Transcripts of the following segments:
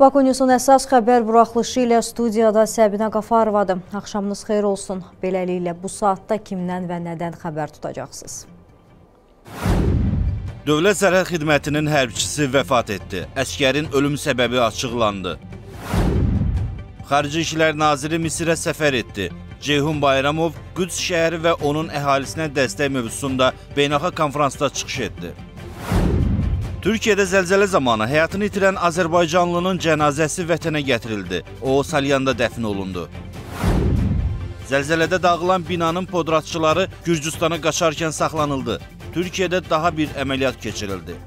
Baku Newsun əsas xəbər buraxılışı ilə studiyada Səbinə Qafarovadır. Axşamınız xeyir olsun. Beləliklə bu saatda kimdən və nədən xəbər tutacaqsınız? Dövlət Sərhəd Xidmətinin hərbçisi vəfat etdi. Əskərin ölüm səbəbi açıqlandı. Xarici İşlər Naziri Misirə səfər etdi. Ceyhun Bayramov Qüds şəhəri və onun əhalisinə dəstək mövzusunda beynəlxalq konfransda çıxış etdi. Türkiyədə zəlzələ zamanı həyatını itirən Azərbaycanlının cənazəsi vətənə gətirildi. O, Salyanda dəfn olundu. Zəlzələdə dağılan binanın podratçıları Gürcüstana qaçarkən saxlanıldı. Türkiyədə daha bir əməliyyat keçirildi.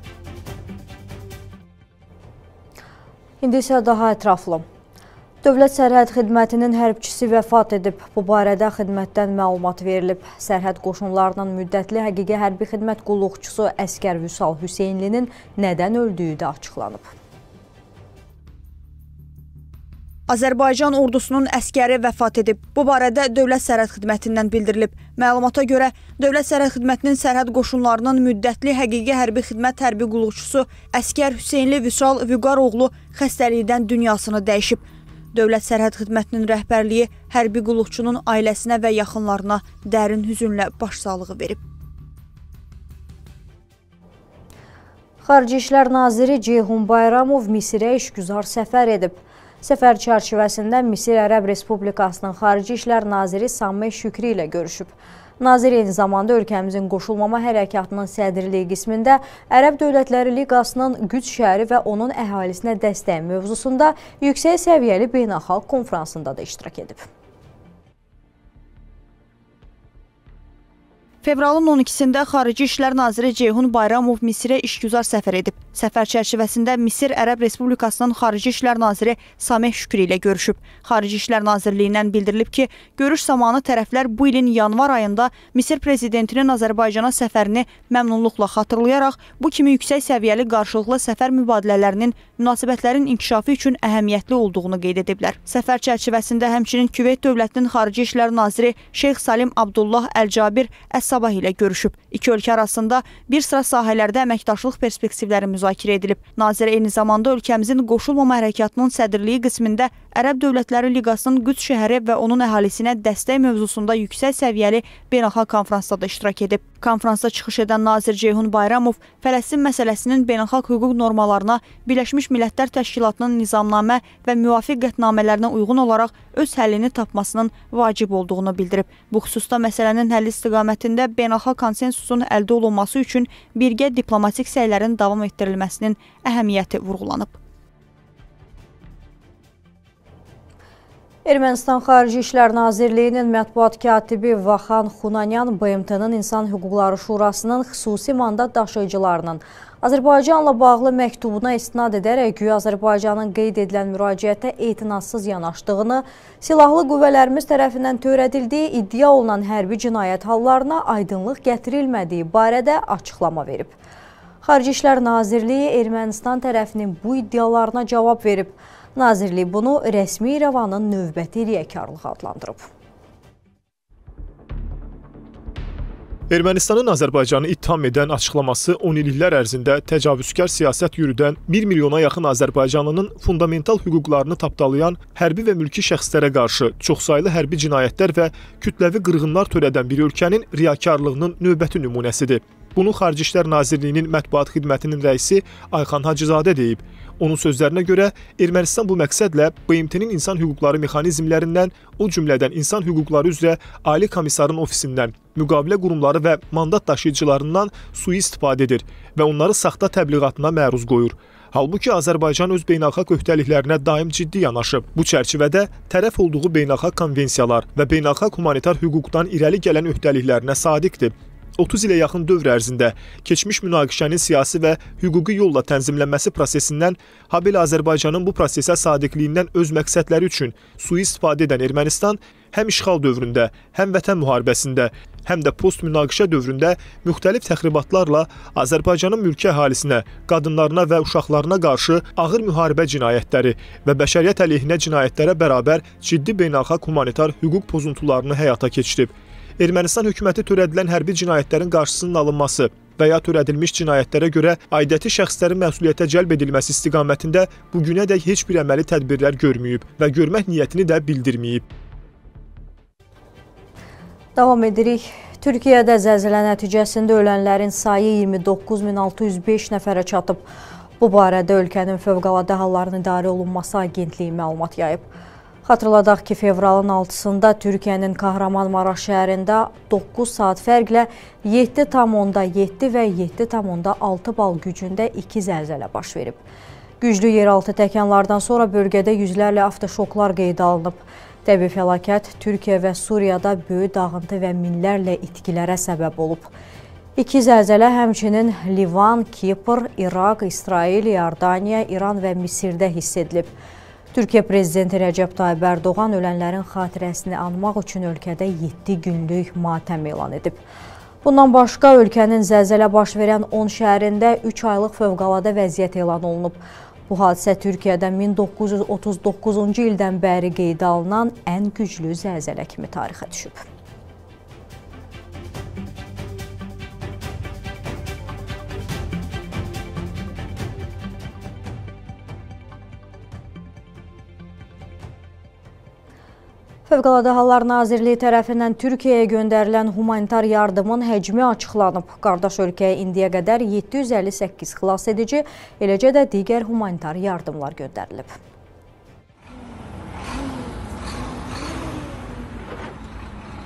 İndi isə daha ətraflı. Dövlət Sərhəd Xidmətinin hərbçisi vəfat edib. Bu barədə xidmətdən məlumat verilib. Sərhəd qoşunlarının müddətli həqiqi hərbi xidmət qulluqçusu Əskər Vüsal Hüseynlinin nədən öldüyü də açıqlanıb. Azərbaycan ordusunun əskəri vəfat edib. Bu barədə Dövlət Sərhəd Xidmətindən bildirilib. Məlumata görə Dövlət Sərhəd Xidmətinin sərhəd qoşunlarının müddətli həqiqi hərbi xidmət hərbi qulluqçusu Əskər Hüseynli Vüsal Vüqaroğlu xəstəlikdən dünyasını dəyişib. Dövlət Sərhəd Xidmətinin rəhbərliyi hərbi qulluqçunun ailəsinə və yaxınlarına dərin hüzünlə başsağlığı verib. Xarici İşlər Naziri Ceyhun Bayramov Misirə işgüzar səfər edib. Səfər çərçivəsində Misir Ərəb Respublikasının Xarici İşlər Naziri Sammeh Şükri ilə görüşüb. Nazir eyni zamanda ölkəmizin qoşulmama hərəkatının sədrliyi qismində Ərəb Dövlətləri Liqasının güc şəhəri və onun əhalisinə dəstək mövzusunda yüksək səviyyəli beynəlxalq konfransında da iştirak edib. Fevralın 12-sində Xarici İşlər Naziri Ceyhun Bayramov Misirə işgüzar səfər edib. Səfər çərçivəsində Misir Ərəb Respublikasının Xarici İşlər Naziri Sameh Şükri ilə görüşüb. Xarici İşlər Nazirliyindən bildirilib ki, görüş zamanı tərəflər bu ilin yanvar ayında Misir prezidentinin Azərbaycana səfərini məmnunluqla xatırlayaraq bu kimi yüksək səviyyəli qarşılıqlı səfər mübadilələrinin münasibətlərin inkişafı üçün əhəmiyyətli olduğunu qeyd ediblər. Səfər çərçivəsində həmçinin Küveyt dövlətinin Xarici İşlər Naziri Şeyx Salim Abdullah Əl-Cabir Əs Sabah ilə görüşüb. İki ölkə arasında bir sıra sahələrdə əməkdaşlıq perspektivləri müzakirə edilib. Nazir eyni zamanda ölkəmizin qoşulmama hərəkatının sədrliyi qismində Ərəb Dövlətləri Liqasının Qüds şəhəri və onun əhalisinə dəstək mövzusunda yüksək səviyyəli beynəlxalq konfransda da iştirak edib. Konfransda çıxış edən nazir Ceyhun Bayramov Fələstin məsələsinin beynəlxalq hüquq normalarına, Birləşmiş Millətlər Təşkilatının nizamnamə və müvafiq qətnamələrinə uyğun olaraq öz həllini tapmasının vacib olduğunu bildirib. Bu xüsusda məsələnin həlli istiqamətində beynəlxalq konsensusun əldə olunması üçün birgə diplomatik səylərin davam etdirilməsinin əhəmiyyəti vurğulanıb. Ermənistan Xarici İşlər Nazirliyinin mətbuat katibi Vaxan Xunanyan BMT-nin İnsan Hüquqları Şurasının xüsusi mandat daşıyıcılarının Azərbaycanla bağlı məktubuna istinad edərək güya Azərbaycanın qeyd edilən müraciətə etinasız yanaşdığını, silahlı qüvvələrimiz tərəfindən törədildiyi iddia olunan hərbi cinayət hallarına aydınlıq gətirilmədiyi barədə açıqlama verib. Xarici İşlər Nazirliyi Ermənistan tərəfinin bu iddialarına cavab verib. Nazirlik bunu rəsmi İrəvanın növbəti riyakarlığı adlandırıb. Ermənistanın Azərbaycanı ittiham edən açıqlaması 10 illiklər ərzində təcavüzkar siyasət yürüdən 1 milyona yaxın Azərbaycanlının fundamental hüquqlarını tapdalayan hərbi və mülki şəxslərə qarşı çoxsaylı hərbi cinayətlər və kütləvi qırğınlar törədən bir ölkənin riyakarlığının növbəti nümunəsidir. Bunu Xarici İşlər Nazirliyinin mətbuat xidmətinin rəisi Ayxan Hacızadə deyib. Onun sözlərinə görə Ermənistan bu məqsədlə BMT-nin insan hüquqları mexanizmlərindən, o cümlədən insan hüquqları üzrə Ali Komissarın ofisindən, müqavilə qurumları və mandat daşıyıcılarından sui-istifadə edir və onları saxta təbliğatına məruz qoyur. Halbuki Azərbaycan öz beynəlxalq öhdəliklərinə daim ciddi yanaşıb. Bu çərçivədə tərəf olduğu beynəlxalq konvensiyalar və beynəlxalq humanitar hüquqdan irəli gələn öhdəliklərinə sadiqdir. 30 ilə yaxın dövr ərzində keçmiş münaqişənin siyasi və hüquqi yolla tənzimlənməsi prosesindən, habelə Azərbaycanın bu prosesə sadiqliyindən öz məqsədləri üçün sui-istifadə edən Ermənistan həm işğal dövründə, həm vətən müharibəsində, həm də post-münaqişə dövründə müxtəlif təxribatlarla Azərbaycanın mülki əhalisinə, qadınlarına və uşaqlarına qarşı ağır müharibə cinayətləri və bəşəriyyət əleyhinə cinayətlərə bərabər ciddi beynəlxalq humanitar hüquq pozuntularını həyata keçirib. Ermənistan hökuməti törədilən hərbi cinayətlərin qarşısının alınması, və ya törədilmiş cinayətlərə görə aidiyyəti şəxslərin məsuliyyətə cəlb edilməsi istiqamətində bu günədək heç bir əməli tədbirlər görməyib və görmək niyyətini də bildirməyib. Davam edirik. Türkiyədə zəlzələ nəticəsində ölənlərin sayı 29605 nəfərə çatıb. Bu barədə ölkənin Fövqəladə Halların İdarə Olunması Agentliyi məlumat yayıb. Xatırladaq ki, fevralın 6-sında Türkiyənin Kahramanmaraş şəhərində 9 saat fərqlə 7,7 və 7,6 bal gücündə iki zəlzələ baş verib. Güclü yeraltı təkanlardan sonra bölgədə yüzlərlə avtoşoklar qeydə alınıb. Təbii fəlakət Türkiyə və Suriyada böyük dağıntı və minlərlə itkilərə səbəb olub. İki zəlzələ həmçinin Livan, Kipr, İraq, İsrail, Yardaniya, İran və Misirdə hiss edilib. Türkiyə Prezidenti Rəcəb Tayyib Ərdoğan ölənlərin xatirəsini anmaq üçün ölkədə 7 günlük matəm elan edib. Bundan başqa ölkənin zəlzələ baş verən 10 şəhərində 3 aylıq fövqəladə vəziyyət elan olunub. Bu hadisə Türkiyədə 1939-cu ildən bəri qeydə alınan ən güclü zəlzələ kimi tarixə düşüb. Fövqəladə Hallar Nazirliyi tərəfindən Türkiyəyə göndərilən humanitar yardımın həcmi açıqlanıb. Qardaş ölkəyə indiyə qədər 758 xilas edici, eləcə də digər humanitar yardımlar göndərilib.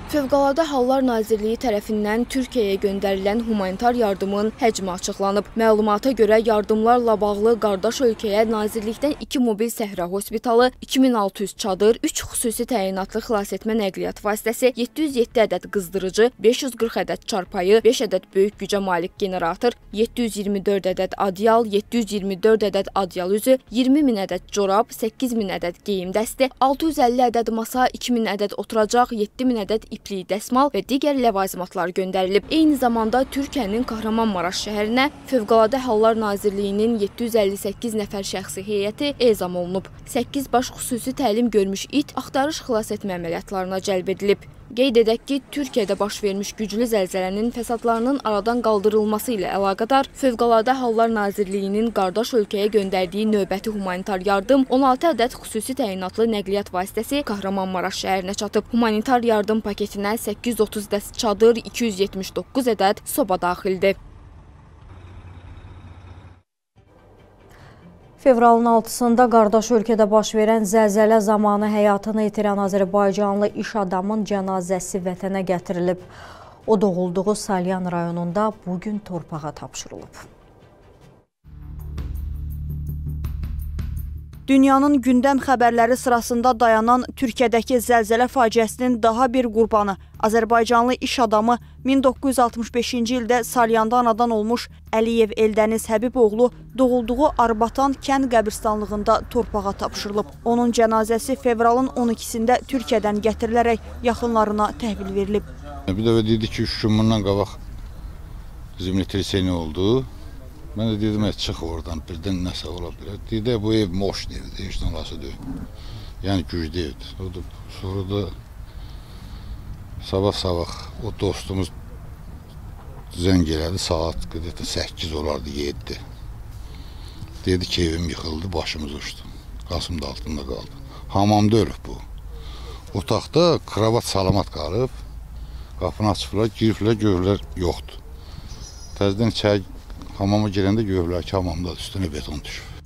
Fövqəladə Hallar Nazirliyi tərəfindən Türkiyəyə göndərilən humanitar yardımın həcmi açıqlanıb. Məlumata görə yardımlarla bağlı qardaş ölkəyə Nazirlikdən 2 mobil səhra hospitalı, 2600 çadır, 3 xüsusi təyinatlı xilasetmə nəqliyyat vasitəsi, 707 ədəd qızdırıcı, 540 ədəd çarpayı, 5 ədəd böyük gücə malik generator, 724 ədəd adyal, 724 ədəd adyal üzü, 20 min ədəd corab, 8 min ədəd geyim dəsti, 650 ədəd masa, 2000 ədəd oturacaq, 7000 ədəd iplik dəsmal və digər ləvazimatlar göndərilib. Eyni zamanda Türkiyənin Kahramanmaraş şəhərinə Fövqəladə Hallar Nazirliyinin 758 nəfər şəxsi heyəti ezam olunub. 8 baş xüsusi təlim görmüş it axtarış xilas etmə əməliyyatlarına cəlb edilib. Qeyd edək ki, Türkiyədə baş vermiş güclü zəlzələnin fəsadlarının aradan qaldırılması ilə əlaqədar Fövqəladə Hallar Nazirliyinin qardaş ölkəyə göndərdiyi növbəti humanitar yardım 16 ədəd xüsusi təyinatlı nəqliyyat vasitəsi Kahramanmaraş şəhərinə çatıb. Humanitar yardım paketinə 830 dəst çadır, 279 ədəd soba daxildir. Fevralın 6-sında qardaş ölkədə baş verən zəlzələ zamanı həyatını itirən Azərbaycanlı iş adamın cənazəsi vətənə gətirilib. O doğulduğu Salyan rayonunda bugün torpağa tapşırılıb. Dünyanın gündəm xəbərləri sırasında dayanan Türkiyədəki zəlzələ faciəsinin daha bir qurbanı Azərbaycanlı iş adamı 1965-ci ildə Salyanda anadan olmuş Əliyev Eldəniz Həbiboğlu doğulduğu Arbatan kənd qəbirstanlığında torpağa tapşırılıb. Onun cənazəsi fevralın 12-sində Türkiyədən gətirilərək yaxınlarına təhvil verilib. Bir dəfə dedi ki, üç gün bundan qabaq zimnitriseni oldu. Mən də dedim, çıx oradan, birdən nəsə ola bilər. Dedi, bu ev moş evdir, heç nalası deyil. Yəni güclü evdir. Sonra da sabah-sabah o dostumuz zəng elədi, saat qədətə 8 olardı, 7. Dedi ki, evim yıxıldı, başımız uçdu. Qasım da altında qaldı. Hamamda ölüb bu. Otaqda kravat salamat qalıb, qapını açıblar, giriblər, görürlər, yoxdur. Təzədən içəri Hamama girəndə görürlər ki, hamamda üstünə beton düşüb.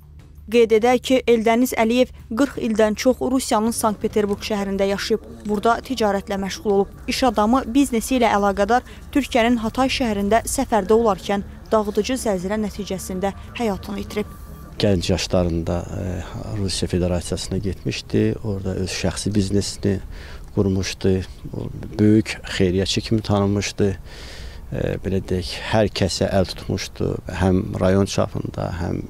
Qeyd edək ki, Eldəniz Əliyev 40 ildən çox Rusiyanın Sankt-Peterburq şəhərində yaşayıb. Burada ticarətlə məşğul olub. İş adamı biznesi ilə əlaqədar Türkiyənin Hatay şəhərində səfərdə olarkən dağıdıcı zəlzələ nəticəsində həyatını itirib. Gənc yaşlarında Rusiya Federasiyasına getmişdi. Orada öz şəxsi biznesini qurmuşdu. Böyük xeyriyyəçi kimi tanınmışdı belə deyək, hər kəsə əl tutmuşdu. Həm rayon çapında, həm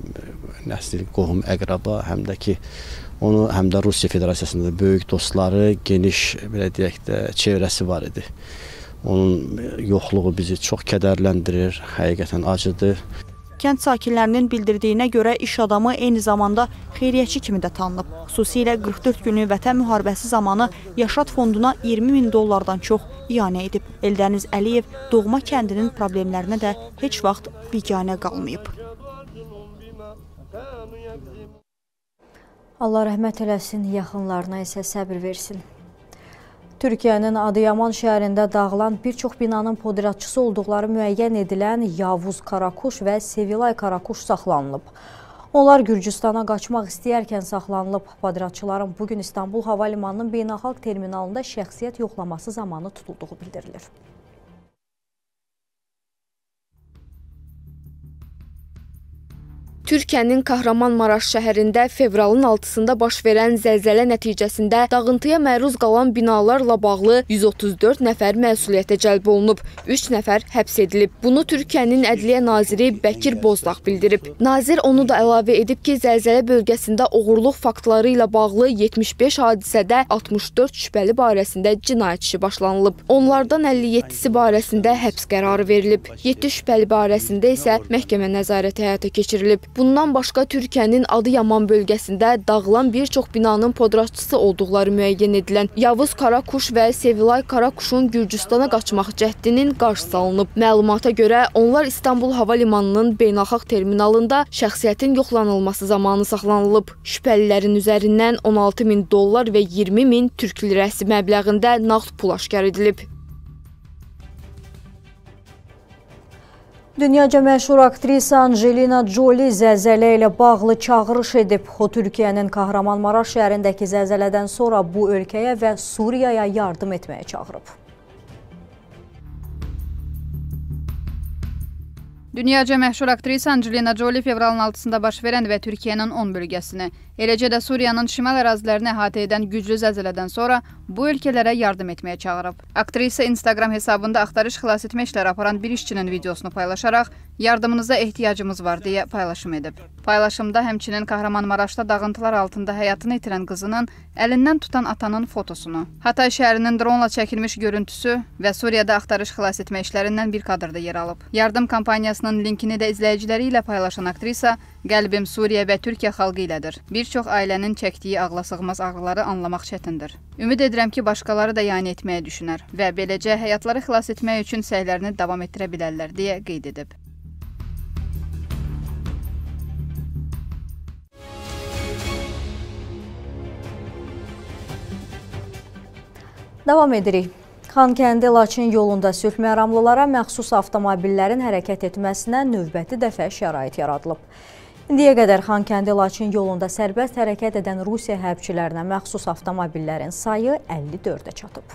nəsil qohum, əqraba, həm də ki onu həm də Rusiya Federasiyasında böyük dostları, geniş belə deyək də çevrəsi var idi. Onun yoxluğu bizi çox kədərləndirir, həqiqətən acıdır. Kənd sakinlərinin bildirdiyinə görə iş adamı eyni zamanda xeyriyyəçi kimi də tanınıb. Xüsusilə 44 günlük vətən müharibəsi zamanı Yaşad fonduna 20 min dollardan çox iyanə edib. Eldəniz Əliyev doğma kəndinin problemlərinə də heç vaxt biganə qalmayıb. Allah rəhmət eləsin, yaxınlarına isə səbir versin. Türkiyənin Adıyaman şəhərində dağılan bir çox binanın podratçısı olduqları müəyyən edilən Yavuz Karakuş və Sevilay Karakuş saxlanılıb. Onlar Gürcüstana qaçmaq istəyərkən saxlanılıb. Podratçıların bugün İstanbul Hava Limanının beynəlxalq terminalında şəxsiyyət yoxlaması zamanı tutulduğu bildirilir. Türkiyənin Kahramanmaraş şəhərində fevralın 6-sında baş verən zəlzələ nəticəsində dağıntıya məruz qalan binalarla bağlı 134 nəfər məsuliyyətə cəlb olunub, 3 nəfər həbs edilib. Bunu Türkiyənin Ədliyyə naziri Bəkir Bozdağ bildirib. Nazir onu da əlavə edib ki, zəlzələ bölgəsində oğurluq faktları ilə bağlı 75 hadisədə 64 şübhəli barəsində cinayət işi başlanılıb. Onlardan 57-si barəsində həbs qərarı verilib. 7 şübhəli barəsində isə məhkəmə nəzarəti həyata keçirilib. Bundan başqa Türkiyənin Adıyaman bölgəsində dağılan bir çox binanın podratçısı olduqları müəyyən edilən Yavuz Karakuş və Sevilay Karakuşun Gürcüstana qaçmaq cəhdinin qarşısı alınıb. Məlumata görə onlar İstanbul Hava Limanının beynəlxalq terminalında şəxsiyyətin yoxlanılması zamanı saxlanılıb. Şübhəlilərin üzərindən 16 min dollar və 20 min türk lirəsi məbləğində nağd pul aşkar edilib. Dünyaca məşhur aktrisa Angelina Jolie zəlzələ ilə bağlı çağırış edib. O, Türkiyənin Kahramanmaraş şəhərindəki zəlzələdən sonra bu ölkəyə və Suriyaya yardım etməyə çağırıb. Dünyaca məşhur aktrisa Angelina Jolie fevralın 6-sında baş verən və Türkiyənin 10 bölgəsini, eləcə də Suriyanın şimal ərazilərini əhatə edən güclü zəlzələdən sonra bu ölkələrə yardım etməyə çağırıb. Aktrisa Instagram hesabında axtarış xilas etmə işləri aparan bir işçinin videosunu paylaşaraq yardımınıza ehtiyacımız var deyə paylaşım edib. Paylaşımda həmçinin Kahramanmaraşda dağıntılar altında həyatını itirən qızının əlindən tutan atanın fotosunu, Hatay şəhərinin dronla çəkilmiş görüntüsü və Suriyada axtarış xilas etmə işlərindən bir kadrda yer alıb. Yardım kampaniyasının linkini də izləyiciləri ilə paylaşan aktrisa Qəlbim Suriya və Türkiyə xalqı ilədir. Bir çox ailənin çəkdiyi ağlasığmaz ağrıları anlamaq çətindir. Ümid edirəm ki, başqaları da yəni etməyə düşünər və beləcə həyatları xilas etmək üçün səylərini davam etdirə bilərlər deyə qeyd edib. Davam edirik. Xankəndi-Laçın yolunda sülh məramlılara məxsus avtomobillərin hərəkət etməsinə növbəti dəfə şərait yaradılıb. İndiyə qədər Xankəndi-Laçın yolunda sərbəst hərəkət edən Rusiya hərbçilərinə məxsus avtomobillərin sayı 54-ə çatıb.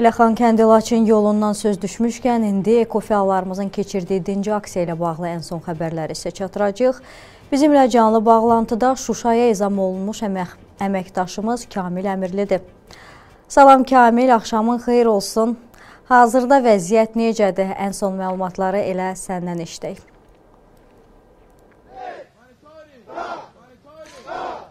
Elə Xankəndi Laçın yolundan söz düşmüşkən, indi ekofəallarımızın keçirdiyi dinci aksiya ilə bağlı ən son xəbərləri isə çatdıracaq. Bizimlə canlı bağlantıda Şuşaya izam olunmuş əmək, əməkdaşımız Kamil Əmirlidir. Salam Kamil, axşamın xeyir olsun. Hazırda vəziyyət necədir? Ən son məlumatları elə səndən işləyik.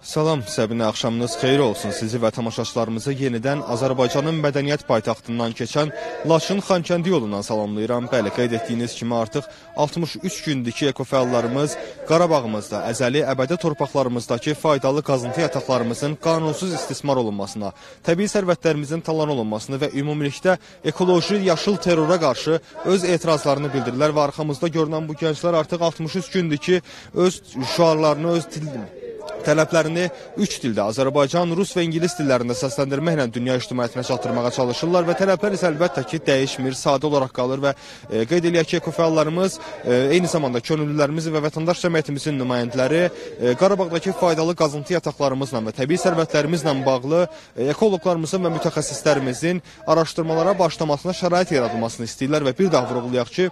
Salam, Səbinə, axşamınız xeyir olsun. Sizi və tamaşaçılarımızı yenidən Azərbaycanın mədəniyyət paytaxtından keçən Laçın Xankəndi yolundan salamlayıram. Bəli, qeyd etdiyiniz kimi artıq 63 gündür ki, ekofəallarımız Qarabağımızda, əzəli əbədi torpaqlarımızdakı faydalı qazıntı yataqlarımızın qanunsuz istismar olunmasına, təbii sərvətlərimizin talan olunmasına və ümumilikdə ekoloji yaşıl terrora qarşı öz etirazlarını bildirirlər və arxamızda görünən bu gənclər artıq 63 gündür ki, öz şüarlarını, öz tələblərini üç dildə Azərbaycan, rus və ingilis dillərində səsləndirməklə dünya ictimaiyyətinə çatdırmağa çalışırlar və tələblər isə əlbəttə ki, dəyişmir, sadə olaraq qalır və e, qeyd eləyək ki, ekofəallarımız e, eyni zamanda könüllülərimiz və vətəndaş cəmiyyətimizin nümayəndələri e, Qarabağdakı faydalı qazıntı yataqlarımızla və təbii sərvətlərimizlə bağlı e, ekoloqlarımızın və mütəxəssislərimizin araşdırmalara başlamasına şərait yaradılmasını istəyirlər və bir daha vurğulayaq ki,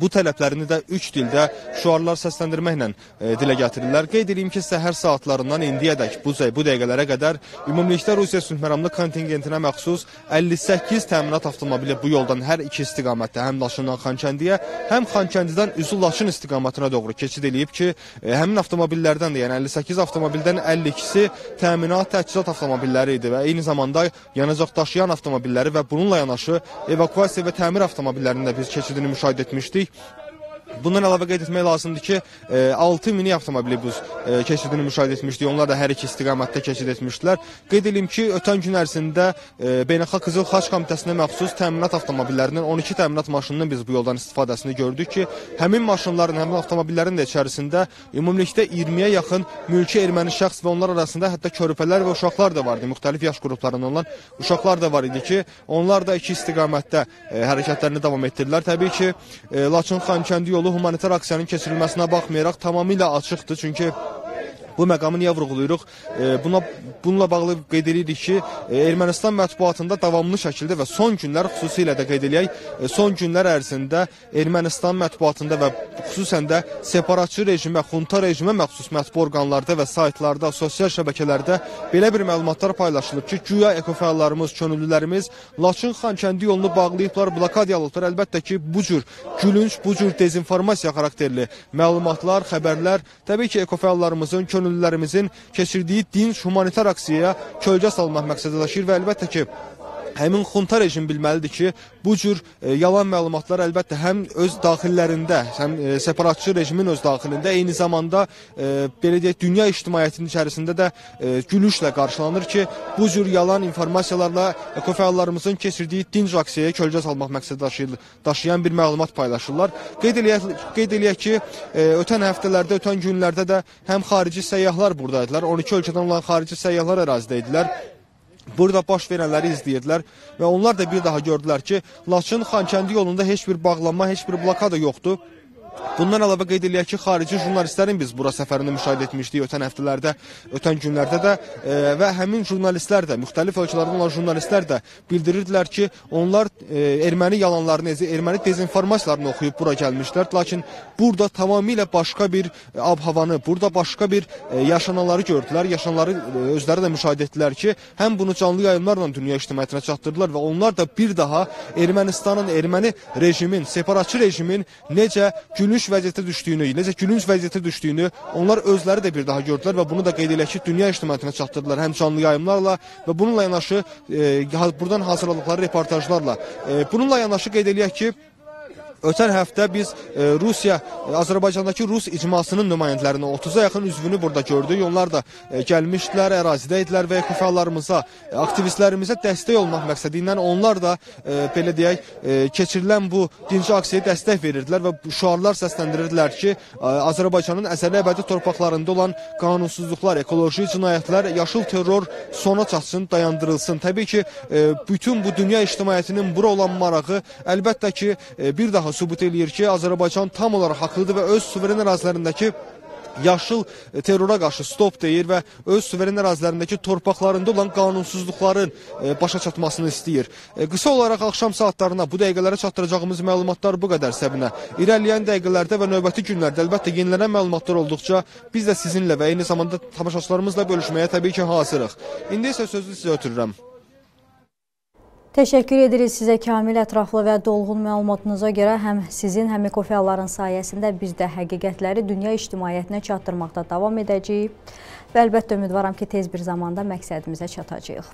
Bu tələblərini də üç dildə şüarlar səsləndirməklə e, dilə gətirirlər. Qeyd edeyim ki, səhər saatlarından indiyədək bu, bu dəqiqələrə qədər ümumilikdə Rusiya sülhməramlıq kontingentinə məxsus 58 təminat avtomobili bu yoldan hər iki istiqamətdə həm Laçından Xankəndiyə, həm Xankəndidən üzü Laçın istiqamətinə doğru keçid eləyib ki, e, həmin avtomobillərdən də, yəni 58 avtomobildən 52-si təminat təchizat avtomobilləri idi və eyni zamanda yanacaq daşıyan avtomobilləri və bununla yanaşı evakuasiya və təmir avtomobillərinin də biz keçidini müşahidə etmişdik. Bundan əlavə qeyd etmək lazımdır ki, 6 e, mini avtomobili bu e, keçidini müşahidə etmişdik. Onlar da hər iki istiqamətdə keçid etmişdilər. Qeyd edim ki, ötən gün ərzində e, Beynəlxalq Qızıl Xaç Komitəsinə məxsus təminat avtomobillərinin 12 təminat maşınının biz bu yoldan istifadəsini gördük ki, həmin maşınların, həmin avtomobillərin də içərisində ümumilikdə 20-yə yaxın mülki erməni şəxs və onlar arasında hətta körpələr və uşaqlar da vardı. Müxtəlif yaş qruplarından olan uşaqlar da var idi ki, onlar da iki istiqamətdə hərəkətlərini davam etdirdilər. Təbii ki, Laçın Xankəndi yolu yolu humanitar aksiyanın keçirilməsinə baxmayaraq tamamilə açıqdır. Çünki Bu məqamı niyə vurğulayırıq? E, buna bununla bağlı qeyd edirik ki, e, Ermənistan mətbuatında davamlı şəkildə və son günlər xüsusilə də qeyd eləyək, e, son günlər ərzində Ermənistan mətbuatında və xüsusən də separatçı rejimə, xunta rejimə məxsus mətbu orqanlarda və saytlarda, sosial şəbəkələrdə belə bir məlumatlar paylaşılıb ki, güya ekofəallarımız, könüllülərimiz Laçın Xankəndi yolunu bağlayıblar, blokad yalıblar. Əlbəttə ki, bu cür gülünc, bu cür dezinformasiya xarakterli məlumatlar, xəbərlər təbii ki, ekofəallarımızın, könüllülərimizin könüllülərimizin keçirdiyi dinc humanitar aksiyaya kölgə salmaq məqsədi daşıyır və əlbəttə ki, həmin xunta rejim bilməlidir ki, bu cür e, yalan məlumatlar əlbəttə həm öz daxillərində, həm e, separatçı rejimin öz daxilində, eyni zamanda e, belə deyək, dünya ictimaiyyətinin içərisində də gülüşlə qarşılanır ki, bu cür yalan informasiyalarla ekofəallarımızın keçirdiyi dinc aksiyaya kölgə salmaq məqsədi daşıyan bir məlumat paylaşırlar. Qeyd eləyək, qeyd eləyək ki, ötən həftələrdə, ötən günlərdə də həm xarici səyyahlar buradaydılar, 12 ölkədən olan xarici səyyahlar ərazidə idilər. Burada baş verənləri izləyirdilər və onlar da bir daha gördülər ki, Laçın Xankəndi yolunda heç bir bağlanma, heç bir blokada yoxdur. Bundan əlavə qeyd eləyək ki, xarici jurnalistlərin biz bura səfərini müşahidə etmişdik ötən həftələrdə, ötən günlərdə də e, və həmin jurnalistlər də, müxtəlif ölkələrdən olan jurnalistlər də bildirirdilər ki, onlar e, erməni yalanlarını, erməni dezinformasiyalarını oxuyub bura gəlmişlər, lakin burada tamamilə başqa bir e, ab-havanı, burada başqa bir e, yaşananları gördülər, yaşananları e, özləri də müşahidə etdilər ki, həm bunu canlı yayımlarla dünya ictimaiyyətinə çatdırdılar və onlar da bir daha Ermənistanın, erməni rejimin, separatçı rejimin necə gülünç vəziyyətə düşdüyünü, necə gülünç vəziyyətə düşdüyünü onlar özləri də bir daha gördülər və bunu da qeyd elək ki, dünya ictimaiyyətinə çatdırdılar həm canlı yayımlarla və bununla yanaşı e, buradan hazırladıkları reportajlarla. E, bununla yanaşı qeyd eləyək ki, Ötən həftə biz e, Rusiya, e, Azərbaycandakı Rus icmasının nümayəndələrini 30-a yaxın üzvünü burada gördük. Onlar da e, gəlmişdilər, ərazidə idilər və ekofəallarımıza, aktivistlərimizə dəstək olmaq məqsədi ilə onlar da belə deyək, keçirilən bu dinci aksiyaya dəstək verirdilər və şüarlar səsləndirirdilər ki, Azərbaycanın əzəli əbədi torpaqlarında olan qanunsuzluqlar, ekoloji cinayətlər, yaşıl terror sona çatsın, dayandırılsın. Təbii ki, bütün bu dünya ictimaiyyətinin bura olan marağı əlbəttə ki, bir daha sübut eləyir ki, Azərbaycan tam olaraq haqlıdır və öz suveren ərazilərindəki yaşıl terrora qarşı stop deyir və öz suveren ərazilərindəki torpaqlarında olan qanunsuzluqların e, başa çatmasını istəyir. E, qısa olaraq axşam saatlarına bu dəqiqələrə çatdıracağımız məlumatlar bu qədər səbinə. İrəliyən dəqiqələrdə və növbəti günlərdə əlbəttə yenilənən məlumatlar olduqca biz də sizinlə və eyni zamanda tamaşaçılarımızla bölüşməyə təbii ki hazırıq. İndi isə sözü sizə ötürürəm. Təşəkkür edirik sizə kamil, ətraflı və dolğun məlumatınıza görə həm sizin, həm ekofiyalların sayəsində biz də həqiqətləri dünya ictimaiyyətinə çatdırmaqda davam edəcəyik və əlbəttə ümidvaram ki, tez bir zamanda məqsədimizə çatacağıq.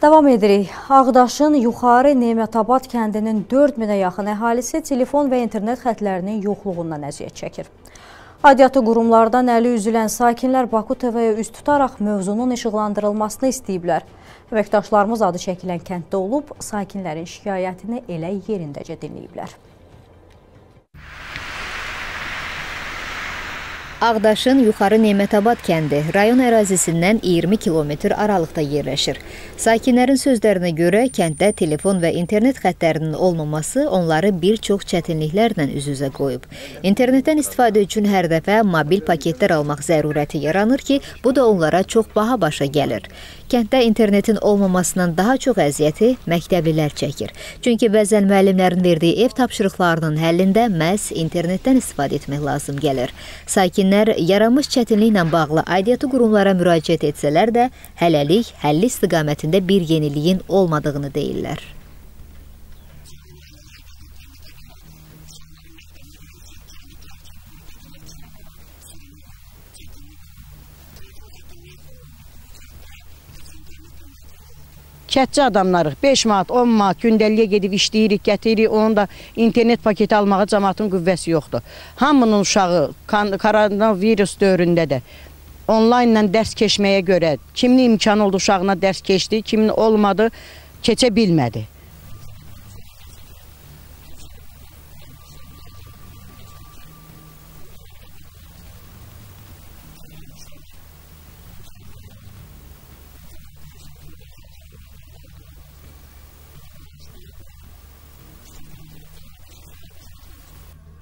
Davam edirik. Ağdaşın yuxarı Nemətabad kəndinin 4000-ə yaxın əhalisi telefon və internet xətlərinin yoxluğundan əziyyət çəkir. Aidiyyatı qurumlardan əli üzülən sakinlər Baku TV-yə üst tutaraq mövzunun işıqlandırılmasını istəyiblər. Əməkdaşlarımız adı çəkilən kənddə olub, sakinlərin şikayətini elə yerindəcə dinləyiblər. Ağdaşın Yuxarı Nemətabad kəndi rayon ərazisindən 20 kilometr aralıqda yerləşir. Sakinlərin sözlərinə görə kənddə telefon və internet xətlərinin olmaması onları bir çox çətinliklərlə üz-üzə qoyub. İnternetdən istifadə üçün hər dəfə mobil paketlər almaq zərurəti yaranır ki, bu da onlara çox baha başa gəlir. Kənddə internetin olmamasından daha çox əziyyəti məktəblilər çəkir. Çünki bəzən müəllimlərin verdiyi ev tapşırıqlarının həllində məhz internetdən istifadə etmək lazım gəlir. Sakinlər yaranmış çətinliklə bağlı aidiyyatı qurumlara müraciət etsələr də, hələlik həlli istiqamətində bir yeniliyin olmadığını deyirlər. Kətçi adamlarıq. 5 manat, 10 manat gündəliyə gedib işləyirik, gətiririk. Onun da internet paketi almağa cəmaatın qüvvəsi yoxdur. Hamının uşağı koronavirus dövründə də onlaynla dərs keçməyə görə kimin imkanı oldu uşağına dərs keçdi, kimin olmadı, keçə bilmədi.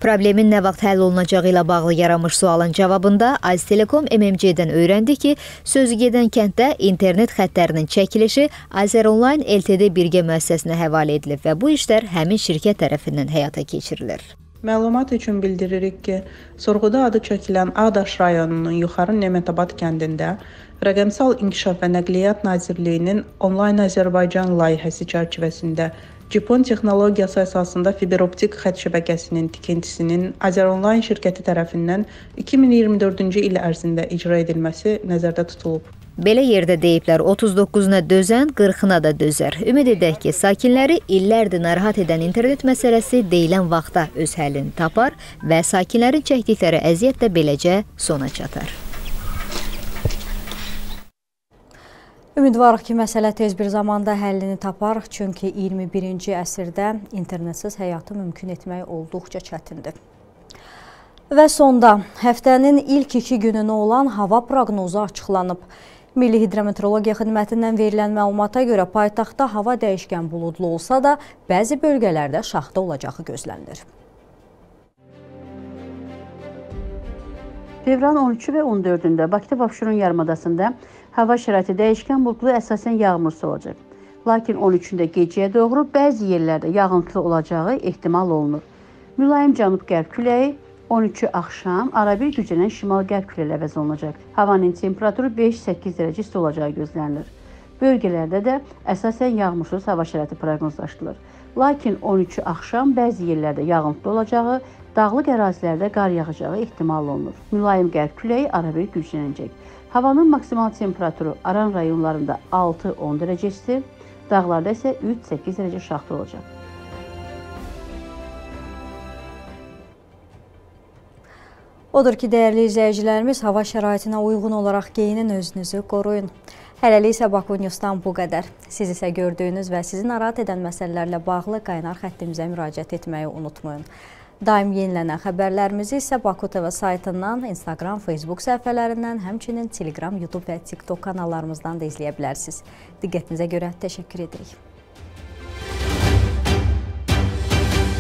Problemin nə vaxt həll olunacağı ilə bağlı yaranmış sualın cavabında Aztelekom MMC-dən öyrəndi ki, sözü gedən kənddə internet xətlərinin çəkilişi Azeronline LTD birgə müəssisəsinə həvalə edilib və bu işlər həmin şirkət tərəfindən həyata keçirilir. Məlumat üçün bildiririk ki, sorğuda adı çəkilən Ağdaş rayonunun Yuxarı Nemətabad kəndində Rəqəmsal İnkişaf və Nəqliyyat Nazirliyinin Onlayn Azərbaycan layihəsi çərçivəsində Cipon texnologiyası əsasında fiberoptik xətt şəbəkəsinin tikintisinin Azəronline şirkəti tərəfindən 2024-cü il ərzində icra edilməsi nəzərdə tutulub. Belə yerdə deyiblər 39-una dözən 40-ına da dözər. Ümid edək ki, sakinləri illərdir narahat edən internet məsələsi deyilən vaxtda öz həllini tapar və sakinlərin çəkdikləri əziyyət də beləcə sona çatar. Ümidvarıq ki, məsələ tez bir zamanda həllini tapar, çünki 21-ci əsrdə internetsiz həyatı mümkün etmək olduqca çətindir. Və sonda, həftənin ilk iki gününə olan hava proqnozu açıqlanıb. Milli Hidrometeorologiya Xidmətindən verilən məlumata görə paytaxtda hava dəyişkən buludlu olsa da, bəzi bölgələrdə şaxta olacağı gözlənilir. Fevran 13 və 14-də Bakıda Abşeron yarımadasında Hava şəraiti dəyişkən buludlu, əsasən yağmursuz olacaq. Lakin 13-də gecəyə doğru bəzi yerlərdə yağıntılı olacağı ehtimal olunur. Mülayim cənub-qərb küləyi 13-ü axşam arabir güclənən şimal-qərb küləyi əvəz olunacaq. Havanın temperaturu 5-8 dərəcə isti olacağı gözlənilir. Bölgələrdə də əsasən yağmursuz hava şəraiti proqnozlaşdırılır. Lakin 13-ü axşam bəzi yerlərdə yağıntılı olacağı, dağlıq ərazilərdə qar yağacağı ehtimal olunur. Mülayim qərb küləyi arabir güclənəcək. Havanın maksimal temperaturu Aran rayonlarında 6-10 dərəcə isti, dağlarda isə 3-8 dərəcə şaxta olacaq. Odur ki, dəyərli izləyicilərimiz, hava şəraitinə uyğun olaraq geyinin özünüzü qoruyun. Hələlik isə Baku News'dan bu qədər. Siz isə gördüyünüz və sizi narahat edən məsələlərlə bağlı qaynar xəttimizə müraciət etməyi unutmayın. Daim yenilənən xəbərlərimizi isə Baku TV saytından, Instagram, Facebook səhifələrindən, həmçinin Telegram, YouTube və TikTok kanallarımızdan da izləyə bilərsiniz. Diqqətinizə görə təşəkkür edirik.